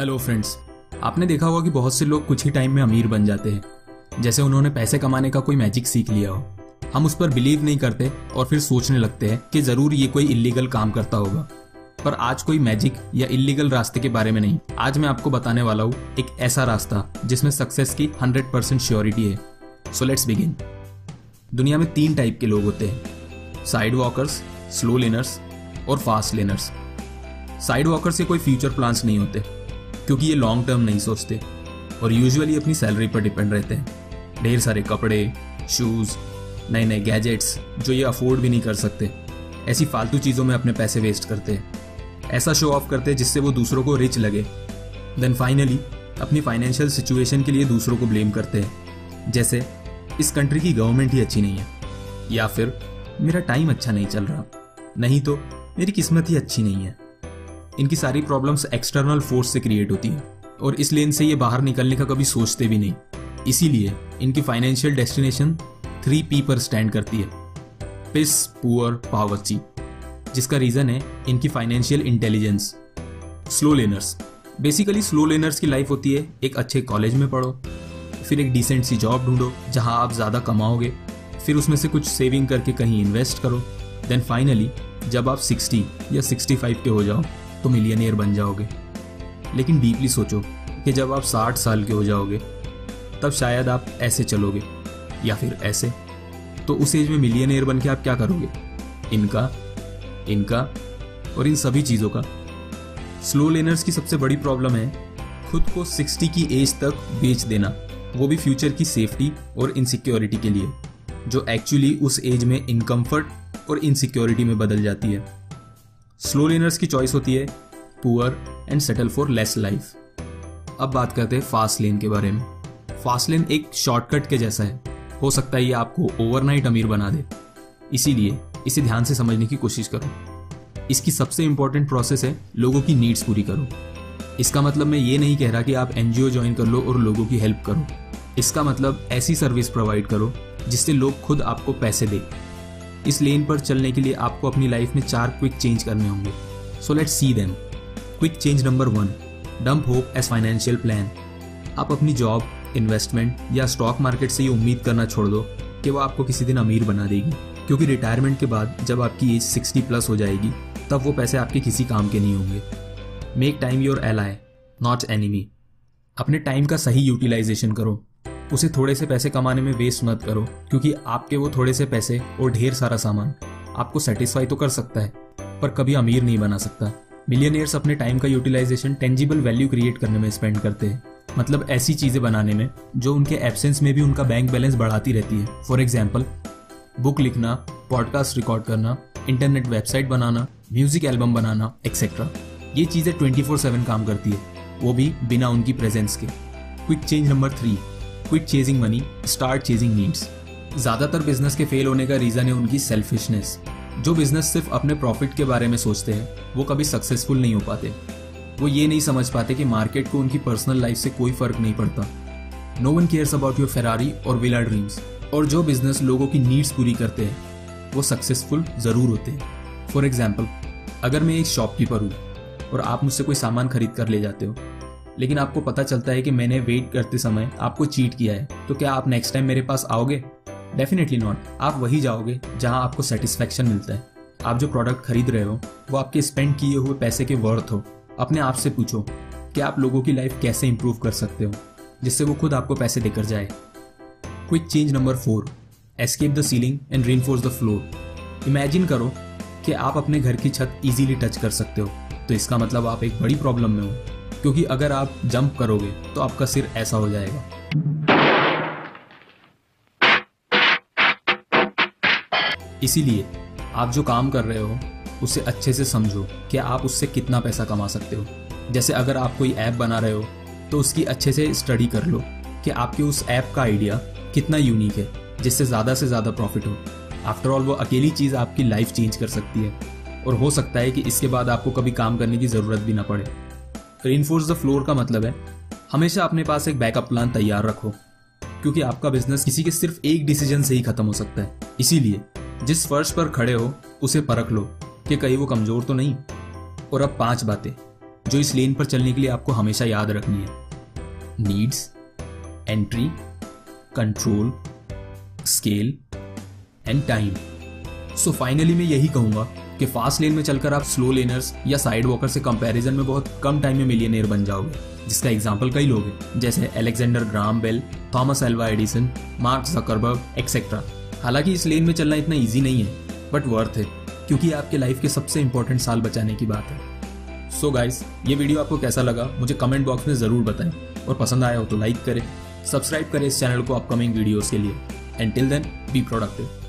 Hello friends आपने देखा होगा कि बहुत से लोग कुछ ही टाइम में अमीर बन जाते हैं। जैसे उन्होंने पैसे कमाने का कोई मैजिक सीख लिया हो। हम उस पर बिलीव नहीं करते और फिर सोचने लगते हैं कि ज़रूर ये कोई इलीगल काम करता होगा। पर आज कोई मैजिक या इलीगल रास्ते के बारे में नहीं। आज मैं आपको बताने वाला हूँ एक ऐसा रास्ता जिसमें सक्सेस की 100 परसेंट श्योरिटी है। सो लेट्स बिगिन दुनिया में तीन टाइप के लोग होते हैं। साइड वॉकर्स स्लो लेनर्स और फास्ट लेनर्स साइड वॉकर्स से कोई फ्यूचर प्लान्स नहीं होते। क्योंकि ये लॉन्ग टर्म नहीं सोचते। और यूजुअली अपनी सैलरी पर डिपेंड रहते हैं। ढेर सारे कपड़े शूज़ नए नए गैजेट्स जो ये अफोर्ड भी नहीं कर सकते। ऐसी फालतू चीज़ों में अपने पैसे वेस्ट करते हैं। ऐसा शो ऑफ़ करते हैं जिससे वो दूसरों को रिच लगे। देन फाइनली अपनी फाइनेंशियल सिचुएशन के लिए दूसरों को ब्लेम करते हैं। जैसे, इस कंट्री की गवर्नमेंट ही अच्छी नहीं है। या फिर, मेरा टाइम अच्छा नहीं चल रहा। नहीं तो मेरी किस्मत ही अच्छी नहीं है। इनकी सारी प्रॉब्लम्स एक्सटर्नल फोर्स से क्रिएट होती है। और इसलिए इनसे ये बाहर निकलने का कभी सोचते भी नहीं। इसीलिए इनकी फाइनेंशियल डेस्टिनेशन थ्री पी पर स्टैंड करती है। पिस पुअर पावर्ची। जिसका रीजन है इनकी financial intelligence slow learners basically slow learners की लाइफ होती है एक अच्छे कॉलेज में पढ़ो, फिर एक डिसेंट सी जॉब ढूंढो, जहाँ आप ज़्यादा कमाओगे। फिर उसमें से कुछ सेविंग करके कहीं इन्वेस्ट करो। देन फाइनली जब आप 60 या 65 के हो जाओ तो मिलियनियर बन जाओगे। लेकिन डीपली सोचो कि जब आप 60 साल के हो जाओगे, तब शायद आप ऐसे चलोगे या फिर ऐसे। तो उस एज में मिलियनियर बन के आप क्या करोगे? इनका इनका और इन सभी चीज़ों का। स्लो लेनर्स की सबसे बड़ी प्रॉब्लम है खुद को 60 की एज तक बेच देना। वो भी फ्यूचर की सेफ्टी और इनसिक्योरिटी के लिए, जो एक्चुअली उस एज में इनकम्फर्ट और इनसिक्योरिटी में बदल जाती है। स्लो लेनर्स की चॉइस होती है poor and settle for less life अब बात करते हैं फास्ट लेन के बारे में। फास्ट लेन एक शॉर्टकट के जैसा है। हो सकता है ये आपको ओवरनाइट अमीर बना दे। इसीलिए इसे ध्यान से समझने की कोशिश करो। इसकी सबसे इंपॉर्टेंट प्रोसेस है लोगों की नीड्स पूरी करो। इसका मतलब मैं ये नहीं कह रहा कि आप एनजीओ ज्वाइन कर लो और लोगों की हेल्प करो। इसका मतलब ऐसी सर्विस प्रोवाइड करो जिससे लोग खुद आपको पैसे दे। इस लेन पर चलने के लिए आपको अपनी लाइफ में चार क्विक चेंज करने होंगे। So let see them quick change number one dump hope as financial plan आप अपनी जॉब इन्वेस्टमेंट या स्टॉक मार्केट से ये उम्मीद करना छोड़ दो कि वो आपको किसी दिन अमीर बना देगी। क्योंकि रिटायरमेंट के बाद जब आपकी एज सिक्सटी प्लस हो जाएगी, तब वो पैसे आपके किसी काम के नहीं होंगे। Make time your ally not enemy अपने टाइम का सही यूटिलाइजेशन करो। उसे थोड़े से पैसे कमाने में वेस्ट मत करो, क्योंकि आपके वो थोड़े से पैसे और ढेर सारा सामान आपको सेटिस्फाई तो कर सकता है, पर कभी अमीर नहीं बना सकता। मिलियनियर्स अपने टाइम का यूटिलाइजेशन टेंजिबल वैल्यू क्रिएट करने में स्पेंड करते हैं। मतलब ऐसी चीज़ें बनाने में जो उनके एब्सेंस में भी उनका बैंक बैलेंस बढ़ाती रहती है। फॉर एग्ज़ाम्पल बुक लिखना पॉडकास्ट रिकॉर्ड करना इंटरनेट वेबसाइट बनाना म्यूज़िक एल्बम बनाना एक्सेट्रा ये चीज़ें ट्वेंटी फोर सेवन काम करती है, वो भी बिना उनकी प्रेजेंस के। Quick change number three quit chasing money start chasing needs ज़्यादातर बिज़नेस के फेल होने का रीजन है उनकी सेल्फिशनेस जो बिज़नेस सिर्फ़ अपने प्रॉफिट के बारे में सोचते हैं, वो कभी सक्सेसफुल नहीं हो पाते. वो ये नहीं समझ पाते कि मार्केट को उनकी पर्सनल लाइफ से कोई फ़र्क नहीं पड़ता. No one cares about your Ferrari और विला ड्रीम्स और जो बिज़नेस लोगों की नीड्स पूरी करते हैं, वो सक्सेसफुल ज़रूर होते हैं. फॉर एग्ज़ाम्पल अगर मैं एक शॉपकीपर हूँ और आप मुझसे कोई सामान खरीद कर ले जाते हो लेकिन आपको पता चलता है कि मैंने वेट करते समय आपको चीट किया है। तो क्या आप नेक्स्ट टाइम मेरे पास आओगे? डेफिनेटली नॉट आप वही जाओगे जहाँ आपको सेटिस्फेक्शन मिलता है। आप जो प्रोडक्ट खरीद रहे हो, वो आपके स्पेंड किए हुए पैसे के वर्थ हो। अपने आप से पूछो कि आप लोगों की लाइफ कैसे इंप्रूव कर सकते हो, जिससे वो खुद आपको पैसे देकर जाए? Quick change number four escape the ceiling and reinforce the floor imagine करो कि आप अपने घर की छत इजीली टच कर सकते हो। तो इसका मतलब आप एक बड़ी प्रॉब्लम में हो। क्योंकि अगर आप जंप करोगे तो आपका सिर ऐसा हो जाएगा। इसीलिए, आप जो काम कर रहे हो, उसे अच्छे से समझो कि आप उससे कितना पैसा कमा सकते हो। जैसे अगर आप कोई ऐप बना रहे हो तो उसकी अच्छे से स्टडी कर लो कि आपके उस ऐप का आइडिया कितना यूनिक है, जिससे ज़्यादा से ज़्यादा प्रॉफिट हो। आफ्टर ऑल वो अकेली चीज़ आपकी लाइफ चेंज कर सकती है। और हो सकता है कि इसके बाद आपको कभी काम करने की ज़रूरत भी ना पड़े। रेनफोर्स द फ्लोर का मतलब है, हमेशा अपने पास एक बैकअप प्लान तैयार रखो, क्योंकि आपका बिज़नेस किसी के सिर्फ़ एक डिसीज़न से ही खत्म हो सकता है। इसीलिए, जिस फर्श पर खड़े हो, उसे परख लो कि कहीं वो कमज़ोर तो नहीं। और अब पाँच बातें, जो इस लेन पर चलने के लिए आपको हमेशा याद रखनी है। Needs entry control scale and time so finally मैं यही कहूँगा कि फास्ट लेन में चलकर आप स्लो लेनर्स या साइड वॉकर से कंपैरिजन में बहुत कम टाइम में मिलियनियर बन जाओगे, जिसका एग्ज़ाम्पल कई लोग हैं, जैसे Alexander Graham Bell Thomas Alva Edison Mark Zuckerberg etcetera हालाँकि इस लेन में चलना इतना ईजी नहीं है बट वर्थ है क्योंकि आपके लाइफ के सबसे इंपॉर्टेंट साल बचाने की बात है। सो so गाइस ये वीडियो आपको कैसा लगा, मुझे कमेंट बॉक्स में ज़रूर बताएँ, और पसंद आया हो तो लाइक करें सब्सक्राइब करें इस चैनल को अपकमिंग वीडियोस के लिए। And till then be productive